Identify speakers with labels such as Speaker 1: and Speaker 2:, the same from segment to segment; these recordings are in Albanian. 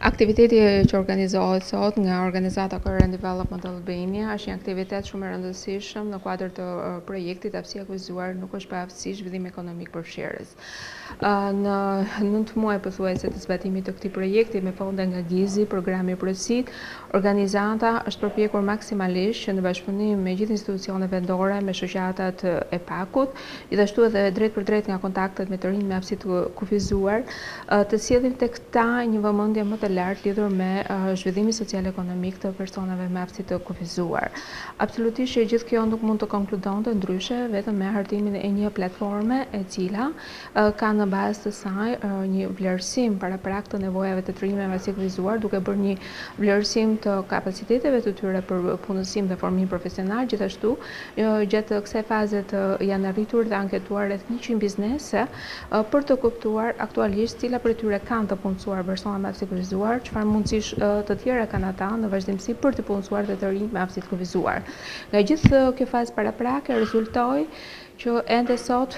Speaker 1: Aktiviteti që organizohet sot nga organizata Co-Relation Development Albania është një aktivitet shumë i rëndësishëm në kuadër të projektit Aftësia e Kufizuar nuk është paaftësi zhvillim ekonomik përfshirës. Në nëntë muaj pothuajse të zbatimit të këtij projekti me fonde nga GIZ-i, programi ProSEED, Organizata është përpjekur maksimalisht që në bashkëpunim me gjithë institucionet vendore, me shoqatat e PAK-ut, gjithashtu edhe drejtpërdrejt nga kontaktet me të rinjtë me aftësi të kufizuar, të sjellim tek ta një vëmendje më të lartë lidhur me zhvillimin social-ekonomik të personave me aftësi të kufizuar. Absolutisht që gjithë kjo nuk mund të konkludonte ndryshe vetëm me hartimin e një platforme e cila ka në bazë të saj një vlerësim paraprak të nevojave të të rinjve me aftësi kufizuar, duke bërë një vlerësim të kapaciteteve të tyre për punësim dhe formim profesional. Gjithashtu, gjatë kësaj faze janë arritur dhe anketuar rreth 100 biznese për të kuptuar aktualisht cila prej tyre kanë të punësuar persona me aftësi kufizuar, çfarë mundësish të tjera kanë ata në vazhdimësi për të punësuar dhe të rinj me aftësi të kufizuar. Nga gjithë kjo fazë paraprake rezultoi që ende sot,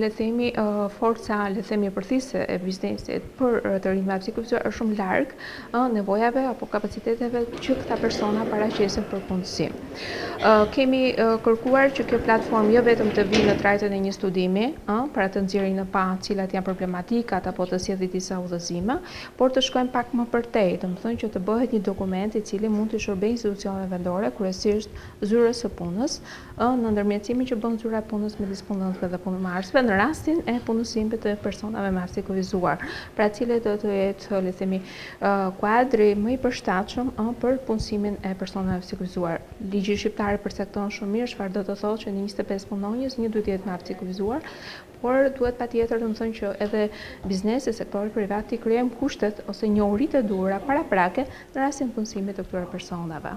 Speaker 1: le të themi, forca, le të themi, përthithëse e biznesit për të rinjtë me aftësi kufizuar është shumë larg nevojave apo kapaciteteve që këta persona paraqesin për punësim. Kemi kërkuar që kjo platformë jo vetëm të vijë në trajtën e një studimi, pra të nxjerrin në pah cilat janë problematikat apo të sjellë disa udhëzime, por të shkojmë pak më përtej, domethënë që të bëhet një dokument i cili mund t'u shërbejë institucioneve vendore, kryesisht Zyrës së Punës, ë në ndërmjetësimin që bën Zyra e Punës midis punëdhënësve dhe punëmarrësve në rastin e punësimit të personave me aftësi kufizuar, pra cili do të jetë, le të themi, kuadri më i përshtatshëm ë për punësimin e personave me aftësi kufizuar. Ligji shqiptar e përcakton shumë mirë çfarë do të thotë që në njëzet e pesë punonjës, një duhet të jetë me aftësi kufizuar, Por duhet patjetër domethënë që edhe biznesi, sektori privat t'i krijojmë kushtet ose njohuritë e duhura paraprake në rastin e punësimit të këtyre personave.